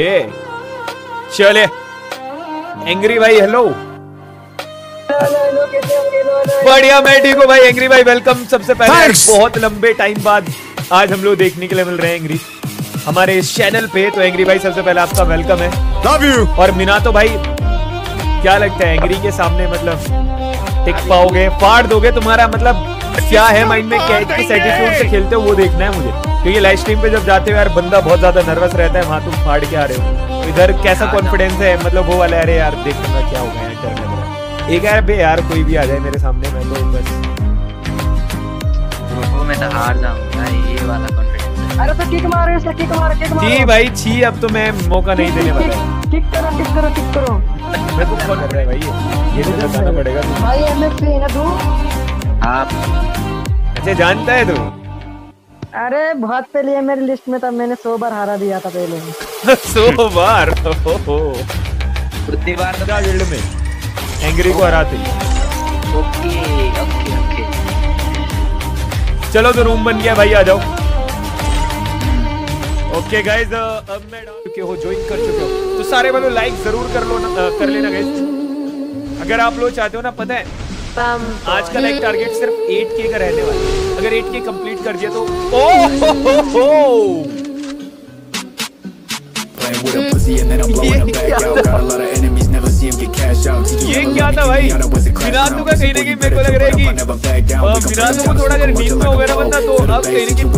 Okay. चले angry भाई hello बढ़िया मैं ठीक हूँ भाई एंग्री भाई वेलकम सबसे पहले. बहुत लंबे टाइम बाद आज हम लोग देखने के लिए मिल रहे हैं एंग्री हमारे इस चैनल पे तो एंग्री भाई सबसे पहले आपका वेलकम है। लव यू और मिना तो भाई क्या लगता है एंग्री के सामने मतलब टिक पाओगे फाड़ दोगे तुम्हारा मतलब क्या है माइंड में क्या किस एटीट्यूड से खेलते हो वो देखना है मुझे। क्योंकि लाइव स्ट्रीम पे जब जाते हो यार बंदा बहुत ज़्यादा नर्वस रहता है वहाँ तुम फाड़ के आ रहे हो। तो इधर कैसा कॉन्फिडेंस है। मतलब वो वाला अरे यार देख लूँगा क्या होगा यार डर लग रहा है। एक यार बे यार कोई भी आ जाए मेरे सामने मैं तो बस। वो मैं तो हार जाऊँगा ये वाला कॉन्फिडेंस अरे तो किक मारो इसका किक मारो किक मारो। जी भाई छी अब तो मैं मौका नहीं देने वाला। किक करो किक करो किक करो। मैं तो कौन कर रहा है भाई ये? ये तो बताना पड़ेगा। भाई एमएफपी है ना तू? आप अच्छा जानता है तू? अरे बहुत पहले है मेरी लिस्ट में था मैंने सौ बार हारा दिया था पहले। सो बार? तो क्या फ़ील्ड में? एंग्री को हराते। Okay okay okay. चलो तो रूम बन गया भाई आ जाओ। ओके गाइस अब मैं डाल चुके हो ज्वाइन कर चुके हो। तो सारे वालों लाइक ज़रूर कर लो ना कर लेना गाइस अगर आप लोग चाहते हो ना पता है आज का लाइक टारगेट सिर्फ़ 8k का रहने वाला है अगर 8k कंप्लीट कर दिया तो ओ हो हो हो with a pussy and then I'm blowing them back out. Got a lot of enemies, never see him get cash out. ये क्या था भाई विराट का कहीं ना कहीं मेरे को लग रहा है कि अ, को थोड़ा अगर नींद में हो गया बंदा तो अब कहीं ना कहीं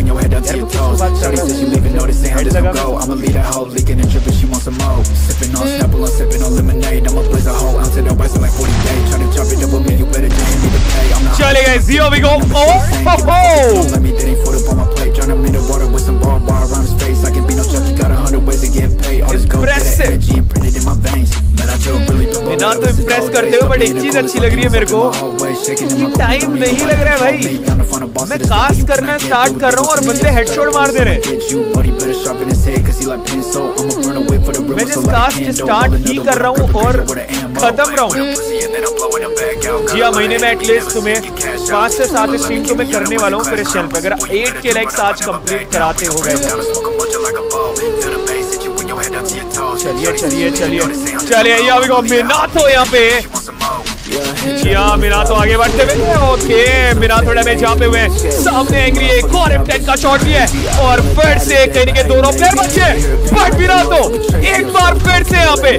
lead a hoe, leaking and dripping, she wants some more. Sipping on Snapple, I'm sipping on lemonade. I'ma blaze a whole ounce of no bites in like 40 days. Tryna चले गए जियो वी गो ओ हो हो Don't let me, that ain't food up on my plate. Tryna meet the water with some bar bar around his face. I can be no Chucky, got a hundred ways to get paid. All this gold, that Impressive. energy imprinted in my veins. Man, I feel really the बिना तो impress करते हो but एक चीज़ अच्छी लग रही है मेरे कि टाइम नहीं लग रहा है भाई मैं कास्ट करना स्टार्ट कर रहा हूँ और बंदे हेडशॉट मार दे रहे मैं कास्ट स्टार्ट ही कर रहा हूँ और खत्म रहा हूँ। जी हाँ महीने में एटलीस्ट तुम्हें पाँच से सात स्ट्रीम तो मैं करने वाला हूँ फिर चैनल अगर एट के लाइक्स आज कंप्लीट कराते हो गए चलिए चलिए चलिए। चलिए हो यहाँ पे। जी मिना तो आगे बढ़ते हुए ओके मिना थोड़ा मैच यहाँ पे हुए सामने एंग्री, एक और M10 का शॉट भी है और फिर से कहीं के दोनों प्लेयर बचे बट मिना तो एक बार फिर से यहाँ पे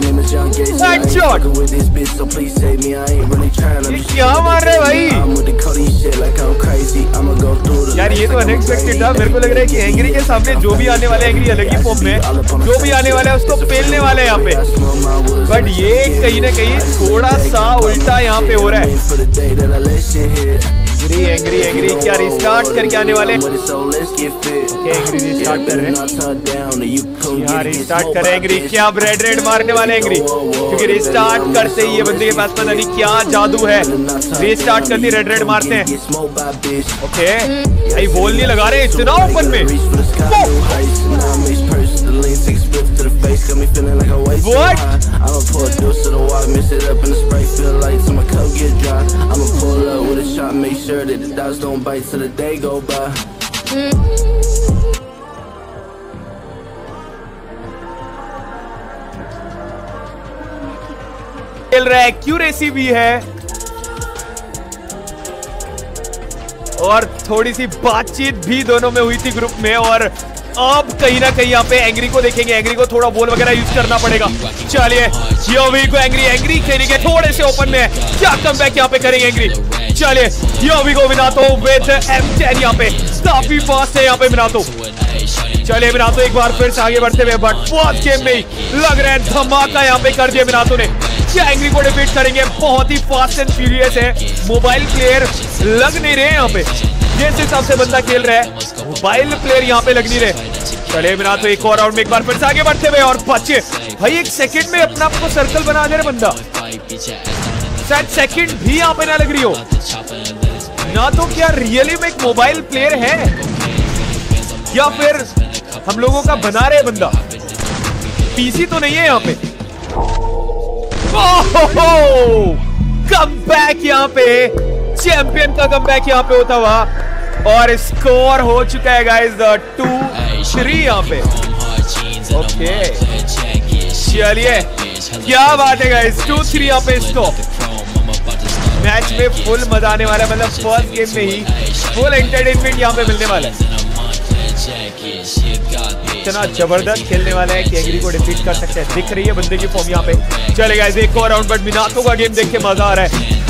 ये क्या मार रहे हैं भाई? यार, ये तो अनएक्सपेक्टेड था। मेरे को लग रहा है कि एंग्री के सामने जो भी आने वाले एंग्री अलग ही फॉर्म में जो भी आने वाला है, उसको पेलने वाले है यहाँ पे। बट ये कहीं ना कहीं थोड़ा सा उल्टा यहाँ पे हो रहा है। एंग्री एंग्री एंग्री क्या रिस्टार्ट करके आने वाले? रिस्टार्ट कर रहे रिस्टार्ट कर एंग्री क्या रेड रेड मारने वाले एंग्री क्योंकि रिस्टार्ट करते ही ये बंदे के पास पता नहीं क्या जादू है। रिस्टार्ट करते रेड रेड मारते हैं। ओके भाई बोल नहीं लगा रहे इतना ओपन में। What? I'ma pour a deuce to the water, mix it up in the spray, feel like till my cup get dry. I'ma pull up with a shot, make sure that the dogs don't bite till the day go by. खेल रहा है accuracy भी है और थोड़ी सी बातचीत भी दोनों में हुई थी ग्रुप में और अब कहीं ना कहीं यहाँ पे एंग्री को देखेंगे एंग्री को थोड़ा बॉल वगैरह यूज़ करना पड़ेगा। चलिए योवी को एंग्री एंग्री खेलेंगे, थोड़े से ओपन में। क्या कम बैक यहाँ पे करेंगे एंग्री चलिए योवी को मिला तो विद एम टेन यहाँ पे। काफ़ी फास्ट है यहाँ पे मिला तो चलिए मिनातो एक बार फिर से आगे बढ़ते हुए बट फ़र्स्ट गेम में लग रहा है धमाका यहाँ पे कर दिया मिनातो ने। क्या एंग्री को डिफीट करेंगे? बहुत ही फास्ट एंड फ्यूरियस है। मोबाइल प्लेयर लग नहीं रहे हैं यहाँ पे। जिस हिसाब से बंदा खेल रहा है मोबाइल प्लेयर यहाँ पे लग नहीं रहे। चलिए मिना तो एक और राउंड में एक बार फिर से आगे बढ़ते हुए और बच्चे भाई, एक सेकंड में अपना आपको सर्कल बना दे रहे बंदा। शायद सेकंड भी यहाँ पे ना लग रही हो। ना तो क्या रियली में एक मोबाइल प्लेयर है? या फिर हम लोगों का बना रहे बंदा? पीसी तो नहीं है यहाँ पे। कम बैक यहाँ पे। चैंपियन का कम बैक यहाँ पे होता हुआ। और स्कोर हो चुका है गाइस टू थ्री यहाँ पे। ओके चलिए, क्या बात है गाइस टू थ्री यहाँ पे इसको। मैच में फुल मज़ा आने वाला है मतलब फ़र्स्ट गेम में ही फुल एंटरटेनमेंट यहाँ पे मिलने वाला है। इतना ज़बरदस्त खेलने वाला है कि एग्री को डिफीट कर सकते हैं। दिख रही है बंदे की फॉर्म यहाँ पे। चले गाइस एक और राउंड बट मिनातो का गेम देख के मज़ा आ रहा है।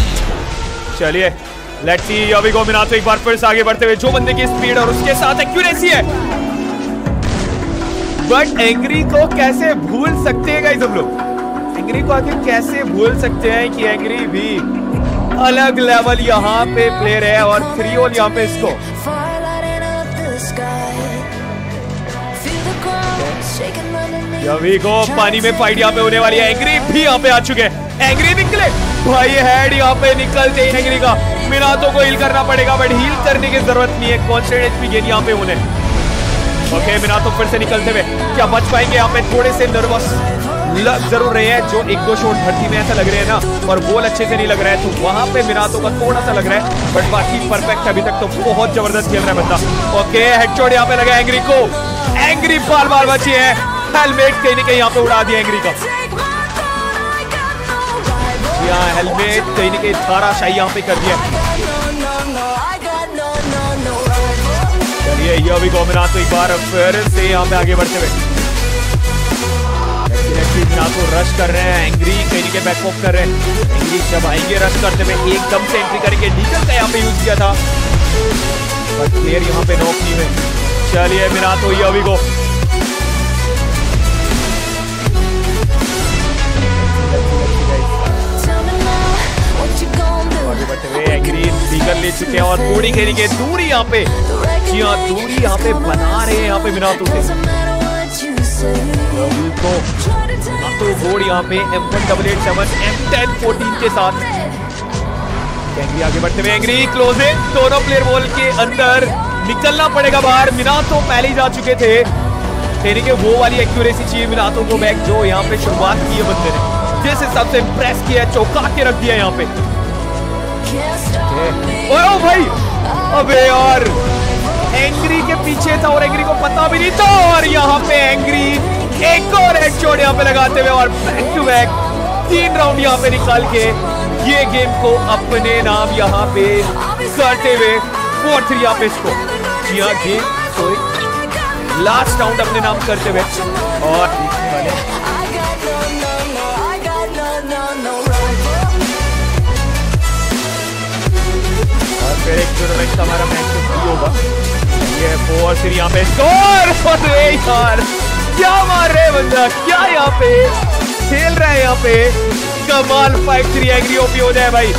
चलिए लेट्स सी अभी को मिनातो एक बार फिर से आगे बढ़ते हुए जो बंदे की स्पीड और उसके साथ एक्यूरेसी है। बट एंग्री को कैसे भूल सकते हैं गाइस हम लोग? एंग्री को आखिर कैसे भूल सकते हैं कि एंग्री भी अलग लेवल यहाँ पे प्लेयर है और थ्री ओल यहाँ पे इसको। पानी में फाइट यहाँ पे होने वाली है। एंग्री भी यहाँ पे आ चुके हैं। एंग्री निकले भाई हेड यहाँ पे निकलते ही एंग्री का मिनातो को हील करना पड़ेगा बट हील करने की ज़रूरत नहीं है। कॉन्स्टेंट एचपी गेन यहाँ पे होने। ओके मिनातो फिर से निकलते हुए। क्या बच पाएँगे यहाँ पे? थोड़े से नर्वस लग ज़रूर रहे हैं, जो एक दो शॉट धरती में ऐसा लग रहे हैं ना, और गोल अच्छे से नहीं लग रहा है तो वहाँ पे मिनातो का थोड़ा सा लग रहा है बट बाकी परफेक्ट अभी तक तो बहुत ज़बरदस्त खेल रहा है बंदा। ओके हेडशॉट यहाँ पे लगा एंग्री को। एंग्री बार बार बची है। हेलमेट कहीं ना कहीं यहाँ पे उड़ा दिया एंग्री का। यहाँ हेलमेट, कहीं ना कहीं थारा शाही यहाँ पे कर दिया। चलिए, ये अभी गोमिना तो एक बार फिर से यहाँ पे आगे बढ़ते हुए। को रश कर रहे हैं एंग्री कहीं के बैक ऑफ़ कर रहे हैं। एंग्री जब आएँगे रश करते हुए, एकदम से एंट्री करेंगे। डीजल का यहाँ पे यूज़ किया था। बट प्लेयर यहाँ पे नहीं हुए। चलिए मिना तो ये अभी को आगे बढ़ते हुए लीगल ले चुके हैं और खेली के दूरी यहाँ पे। जी हाँ दूरी यहाँ पे बना रहे हैं यहाँ पे से तो तो बोर्ड यहाँ पे M one double eight seven M ten fourteen के साथ। एंग्री आगे बढ़ते हुए एंग्री दोनों प्लेयर बॉल के अंदर निकलना पड़ेगा बाहर। मिनातो पहले ही जा चुके थे। तेरे के वो वाली एक्यूरेसी चाहिए मिनातो को बैक जो यहाँ पे शुरुआत की है बंदे ने। जिस हिसाब से प्रेस किया चौका के रख दिया यहाँ पे। ओ भाई। अबे यार, एंग्री के पीछे था और एंग्री को पता भी नहीं था और यहाँ पे एंग्री एक और हेडशॉट यहाँ पे लगाते हुए और बैक टू बैक तीन राउंड यहाँ पे निकाल के ये गेम को अपने नाम यहाँ पे करते हुए फोर थ्री यहाँ पे इसको जी हाँ गेम लास्ट राउंड अपने नाम करते हुए। और फिर एक टूर्नामेंट हमारा मैच तो होगा। ये फोर फिर यहाँ पे स्कोर यार, क्या मार रहे हैं बंदा? क्या यहाँ पे खेल रहा है यहाँ पे? कमाल फाइव थ्री एग्री ओपी हो जाए भाई।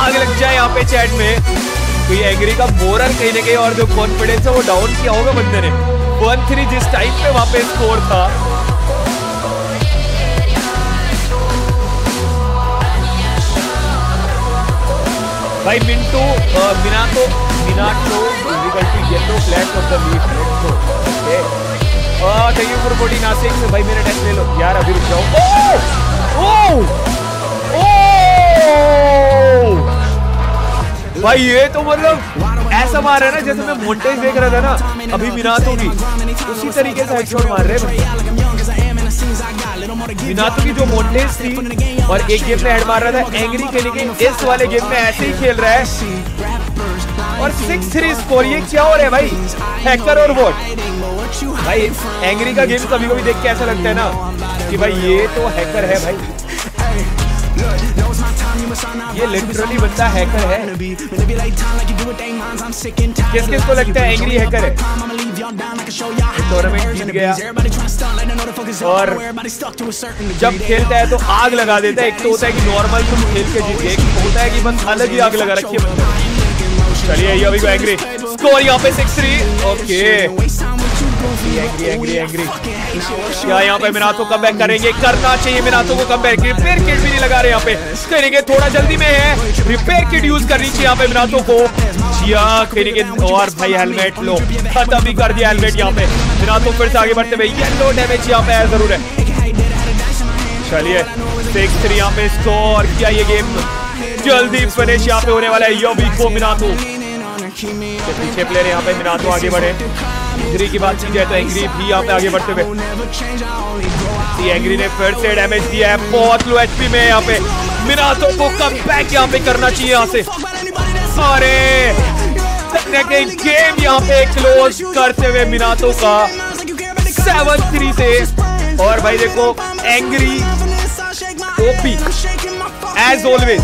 आग लग जाए यहाँ पे चैट में। तो ये एग्री का मोरल कहीं ना कहीं और जो कॉन्फिडेंस है वो डाउन किया होगा बंदे ने। वन थ्री जिस टाइम पे वहाँ पे स्कोर था। भाई Mintu Minato Minato is equal to yellow flash of the leaf okay ah thank you for body Nashik से, भाई मेरा टेस्ट ले लो। यार, अभी रुक जाओ। ओ! ओ! ओ! भाई, ये तो मतलब ऐसा मार रहा है ना, जैसे मैं मोन्टेज देख रहा था ना, अभी मिनातो की उसी तरीके से हेडशॉट मार रहे हैं। मिनातो की जो मोन्टेज थी और एक गेम में हेड मार रहा था एंग्री के इस वाले गेम में ऐसे ही खेल रहा है। और सिक्स थ्री स्कोर ये क्या हो रहा है भाई? हैकर और वोट भाई एंग्री का गेम कभी कभी देख के ऐसा लगता है ना, कि भाई ये तो हैकर है भाई। ये लिटरली बंदा हैकर है। किस किस को लगता है एंग्री हैकर है? टूर्नामेंट जीत गया। और जब खेलता है तो आग लगा देता है। एक तो होता है कि नॉर्मल तुम खेल के जीत। गए एक होता है कि बस अलग ही आग लगा रखी है। चलिए ये अभी को एंग्री स्कोर यहाँ पे सिक्स थ्री ओके यहाँ पे मिनातो कम बैक करेंगे? करना चाहिए मिनातो को कम बैक रिपेयर किट भी नहीं लगा रहे यहाँ पे। करेंगे थोड़ा जल्दी में है। रिपेयर किट यूज़ करनी चाहिए यहाँ पे मिनातो को। जिया करेंगे और भाई हेलमेट लो। खत्म भी कर दिया हेलमेट यहाँ पे। मिनातो फिर से आगे बढ़ते हुए। येलो डैमेज यहाँ पे ज़रूर है। चलिए सिक्स थ्री यहाँ पे स्कोर किया ये गेम जल्दी फिनिश यहाँ पे होने वाला है। यो विको मिनातो। पीछे प्लेयर यहाँ पे मिनातो आगे बढ़े। इंजरी की बात की जाए तो एंग्री भी यहाँ पे आगे बढ़ते हुए। एंग्री ने फिर से डैमेज दिया है। बहुत लो एचपी में यहाँ पे मिनातो को कम बैक यहाँ पे करना चाहिए यहाँ से। अरे गेम यहाँ पे क्लोज करते हुए मिनातो का सेवन थ्री से। और भाई देखो एंग्री ओपी एज ऑलवेज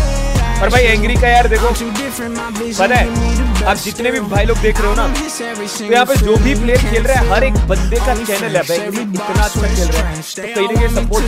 और भाई एंग्री का यार देखो पता है? आप जितने भी भाई लोग देख रहे हो ना तो यहाँ पे जो भी प्लेयर खेल रहा है, हर एक बंदे का चैनल है एंग्री इतना अच्छा खेल रहा है। तो कहीं ना कहीं सपोर्ट